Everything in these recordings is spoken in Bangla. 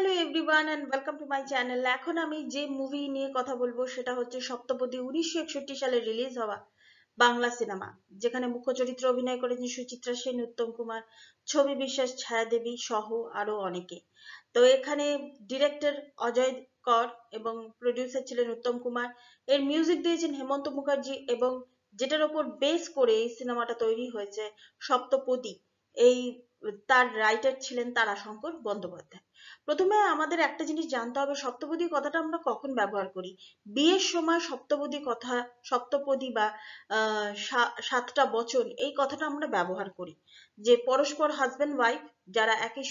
Hello everyone and welcome to my channel এখন আমি যে মুভি নিয়ে কথা বলব সেটা হচ্ছে সপ্তপদী উনিশশো একষট্টি সালে রিলিজ হওয়া বাংলা সিনেমা যেখানে মুখ্য চরিত্রে অভিনয় করেছেন সুচিত্রা সেন, উত্তম কুমার, ছবি বিশ্বাস, ছায়াদেবী, সহ আরও অনেকে। তো এখানে ডিরেক্টর অজয় কর এবং প্রডিউসার ছিলেন উত্তম কুমার। এর মিউজিক দিয়েছেন হেমন্ত মুখার্জি এবং যেটার ওপর বেস করে এই সিনেমাটা তৈরি হয়েছে সপ্তপদী। এই তার রাইটার ছিলেন তারাশঙ্কর বন্দ্যোপাধ্যায়। প্রথমে আমাদের একটা জিনিস জানতে হবে, সপ্তপদী কথাটা আমরা কখন ব্যবহার করি? বিয়ের সময় সপ্তপদী কথা, সপ্তপদী বা সাতটা বচন, এই কথাটা আমরা ব্যবহার করি। যে পরস্পর হাজবেন্ড ওয়াইফ যারা একই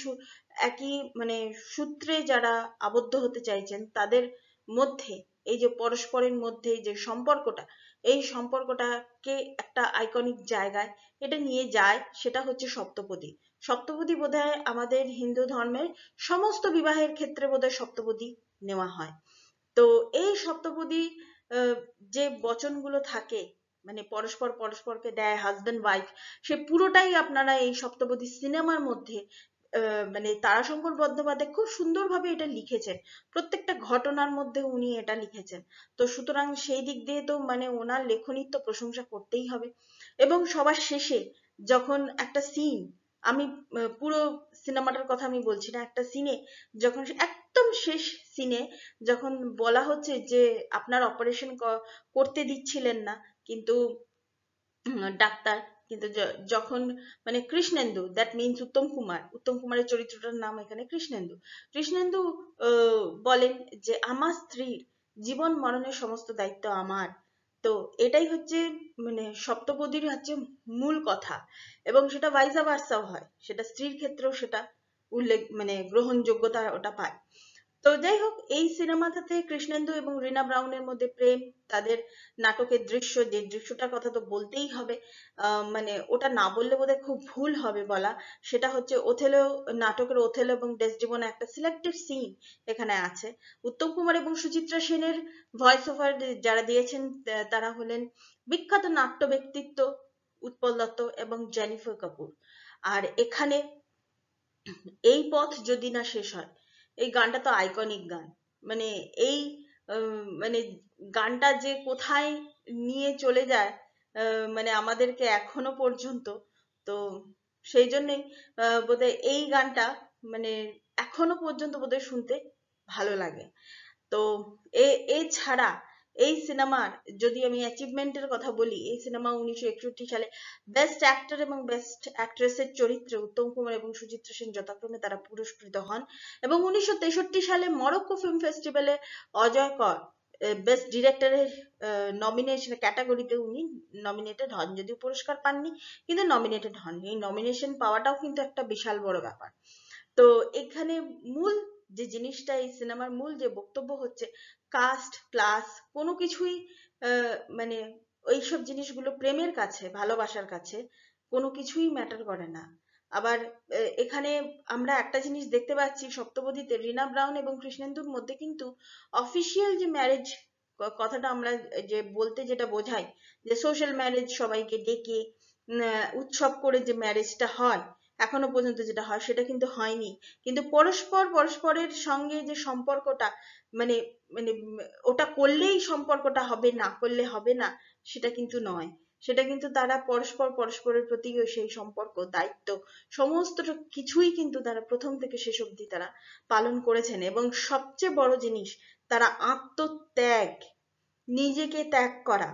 একই মানে সূত্রে যারা আবদ্ধ হতে চাইছেন, তাদের মধ্যে, এই যে পরস্পরের মধ্যে যে সম্পর্কটা, এই সম্পর্কটাকে একটা আইকনিক জায়গায়, এটা নিয়ে যায়, সেটা হচ্ছে সপ্তপদী। সপ্তপদী বোধহয় আমাদের হিন্দু ধর্মের সমস্ত বিবাহের ক্ষেত্রে বোধহয় সপ্তপদী নেওয়া হয়। তো এই সপ্তপদী যে বচনগুলো থাকে মানে পরস্পর পরস্পরকে দেয় হাজবেন্ড ওয়াইফ সে পুরোটাই আপনারা এই সপ্তপদী সিনেমার মধ্যে মানে তারাশঙ্কর বন্দ্যোপাধ্যায় খুব সুন্দরভাবে এটা লিখেছেন। প্রত্যেকটা ঘটনার মধ্যে উনি এটা লিখেছেন। তো সুতরাং সেই দিক দিয়ে তো মানে ওনার লেখনির তো প্রশংসা করতেই হবে। এবং সবার শেষে যখন একটা সিন আমি পুরো সিনেমাটার কথা আমি বলছি না, একটা সিনে যখন একদম শেষ সিনে যখন বলা হচ্ছে যে আপনার অপারেশন করতে দিচ্ছিলেন না, কিন্তু ডাক্তার, কিন্তু যখন মানে কৃষ্ণেন্দু দ্যাট মিনস উত্তম কুমার, উত্তম কুমারের চরিত্রটার নাম এখানে কৃষ্ণেন্দু কৃষ্ণেন্দু বলেন যে আমার স্ত্রীর জীবন মরণের সমস্ত দায়িত্ব আমার তো এটাই হচ্ছে মানে সপ্তপদীর হচ্ছে মূল কথা। এবং সেটা ভাইসা ভার্সাও হয়। সেটা স্ত্রীর ক্ষেত্রেও সেটা উল্লেখ মানে গ্রহণযোগ্যতা ওটা পায়। তো যাই হোক এই সিনেমাটাতে কৃষ্ণেন্দু এবং রিনা ব্রাউনের মধ্যে প্রেম, তাদের নাটকের দৃশ্য, যে দৃশ্যটার কথা তো বলতেই হবে মানে ওটা না বললে বোধহয় খুব ভুল হবে বলা। সেটা হচ্ছে ওথেলো, নাটকের ওথেলো এবং ডেসডিমোনা একটা সিলেক্টিভ সিন এখানে আছে। উত্তম কুমার এবং সুচিত্রা সেনের ভয়েস ওভার যারা দিয়েছেন তারা হলেন বিখ্যাত নাট্য ব্যক্তিত্ব উৎপল দত্ত এবং জেনিফার কাপুর। আর এখানে এই পথ যদি না শেষ হয় এই গানটা তো আইকনিক গান। মানে এই মানে গানটা যে কোথায় নিয়ে চলে যায় মানে আমাদেরকে এখনও পর্যন্ত, তো সেই জন্যই বোধহয় এই গানটা মানে এখনও পর্যন্ত বোধহয় শুনতে ভালো লাগে। তো এ, এছাড়া এই সিনেমার যদি আমি অ্যাচিভমেন্টের কথা বলি, এই সিনেমা উনিশশো একষট্টি সালে বেস্ট অ্যাক্টর এবং বেস্ট অ্যাক্ট্রেসের চরিত্রে উত্তম কুমার এবং সুচিত্রা সেন যথাক্রমে তারা পুরস্কৃত হন। এবং উনিশশো তেষট্টি সালে মরক্কো ফিল্ম ফেস্টিভ্যালে অজয় কর বেস্ট ডিরেক্টরের নমিনেশন ক্যাটাগরিতে উনি নমিনেটেড হন, যদিও পুরস্কার পাননি, কিন্তু নমিনেটেড হন এই নমিনেশন পাওয়াটাও কিন্তু একটা বিশাল বড় ব্যাপার। তো এখানে মূল যে জিনিসটা এই সিনেমার মূল যে বক্তব্য হচ্ছে কাস্ট ক্লাস কোনো কিছুই মানে ওইসব জিনিসগুলো প্রেমের কাছে, ভালোবাসার কাছে কোনো কিছুই ম্যাটার করে না। আবার এখানে আমরা একটা জিনিস দেখতে পাচ্ছি, সপ্তপদীতে রিনা ব্রাউন এবং কৃষ্ণেন্দুর মধ্যে কিন্তু অফিসিয়াল যে ম্যারেজ কথাটা আমরা যে বলতে যেটা বোঝাই, যে সোশ্যাল ম্যারেজ সবাইকে ডেকে উৎসব করে যে ম্যারেজটা হয় এখনও পর্যন্ত যেটা হয় সেটা কিন্তু হয়নি। কিন্তু পরস্পর পরস্পরের সঙ্গে যে সম্পর্কটা মানে মানে ওটা করলেই সম্পর্কটা হবে না, করলে হবে না, সেটা কিন্তু নয়। সেটা কিন্তু তারা পরস্পর পরস্পরের প্রতি সেই সম্পর্ক, দায়িত্ব, সমস্ত কিছুই কিন্তু তারা প্রথম থেকে শেষ অবধি তারা পালন করেছেন। এবং সবচেয়ে বড় জিনিস, তারা আত্মত্যাগ, নিজেকে ত্যাগ করা।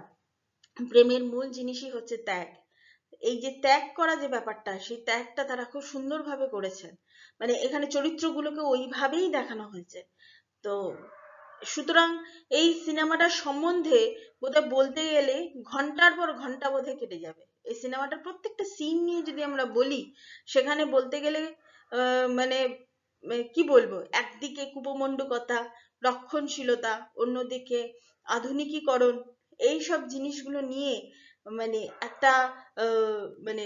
প্রেমের মূল জিনিসই হচ্ছে ত্যাগ। এই যে ত্যাগ করা যে ব্যাপারটা, সেই ত্যাগটা তারা খুব সুন্দরভাবে করেছেন। মানে এখানে চরিত্রগুলোকে ওইভাবেই দেখানো হয়েছে। তো সুতরাং এই সিনেমাটার সম্বন্ধে বোধহয় বলতে গেলে ঘণ্টার পর ঘণ্টা বোধহয় কেটে যাবে। এই সিনেমাটার প্রত্যেকটা সিন নিয়ে যদি আমরা বলি, সেখানে বলতে গেলে মানে কি বলব? একদিকে কুপমণ্ডকতা, রক্ষণশীলতা, অন্যদিকে আধুনিকীকরণ এই সব জিনিসগুলো নিয়ে মানে একটা, আহ মানে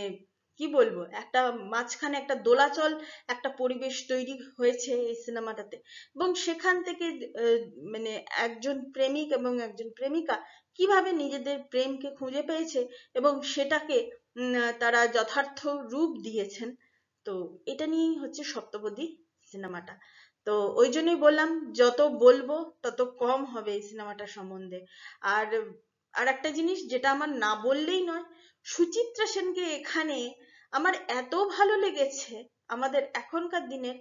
কি বলব? একটা মাঝখানে একটা দোলাচল, একটা পরিবেশ তৈরি হয়েছে এই সিনেমাটাতে। এবং সেখান থেকে মানে একজন প্রেমিক এবং একজন প্রেমিকা কীভাবে নিজেদের প্রেমকে খুঁজে পেয়েছে এবং সেটাকে তারা যথার্থ রূপ দিয়েছেন। তো এটা নিয়েই হচ্ছে সপ্তপদী সিনেমাটা। তো ওই জন্যই বললাম, যত বলব তত কম হবে এই সিনেমাটা সম্বন্ধে। আর আর একটা জিনিস যেটা আমার না বললেই নয়, সুচিত্রা সেনকে এখানে আমার এত ভালো লেগেছে, আমাদের এখনকার দিনের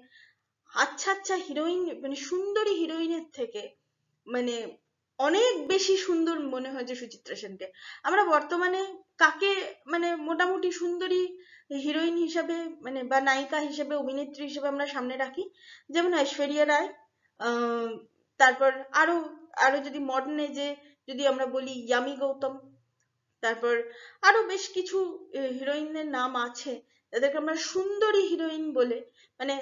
আচ্ছা আচ্ছা হিরোইন মানে সুন্দরী হিরোইনের থেকে মানে অনেক বেশি সুন্দর মনে হয়েছে সুচিত্রা সেনকে। আমরা বর্তমানে কাকে মানে মোটামুটি সুন্দরী হিরোইন হিসাবে মানে বা নায়িকা হিসেবে, অভিনেত্রী হিসেবে আমরা সামনে রাখি? যেমন ঐশ্বরিয়া রায় তারপর আরও আরও যদি মডার্ন এজে যদি আমরা বলি ইয়ামি গৌতম, তারপর আরও বেশ কিছু হিরোইনের নাম আছে, তাদেরকে আমরা সুন্দরী হিরোইন বলে মানে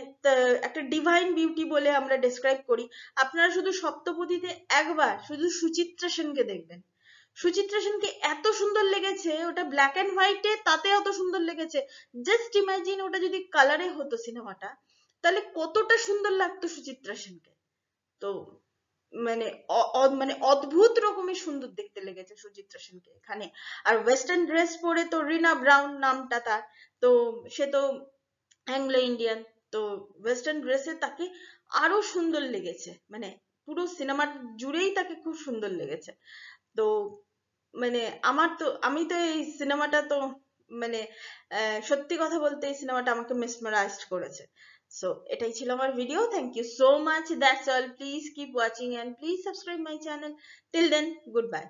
একটা ডিভাইন বিউটি বলে আমরা ডেসক্রাইব করি। আপনারা শুধু সপ্তপদীতে একবার শুধু সুচিত্রা সেনকে দেখবেন। সুচিত্রা সেনকে এত সুন্দর লেগেছে, ওটা ব্ল্যাক অ্যান্ড হোয়াইটে তাতে অত সুন্দর লেগেছে। জাস্ট ইমাজিন ওটা যদি কালারে হতো সিনেমাটা তাহলে কতটা সুন্দর লাগতো সুচিত্রা সেনকে। তো মানে মানে অদ্ভুত রকমের সুন্দর দেখতে লেগেছে সুচিত্রা সেনকে এখানে। আর ওয়েস্টার্ন ড্রেস পরে তো রিনা ব্রাউন নামটা তার। তো সে তো অ্যাংলো ইন্ডিয়ান। তো ওয়েস্টার্ন ড্রেসে তাকে আরও সুন্দর লেগেছে। মানে পুরো সিনেমা জুড়েই তাকে খুব সুন্দর লেগেছে। তো মানে আমার তো, আমি তো এই সিনেমাটা তো মানে সত্যি কথা বলতে এই সিনেমাটা আমাকে মেসমারাইজড করেছে। so এটাই ছিল আমার video thank you so much that's all please keep watching and please subscribe my channel till then goodbye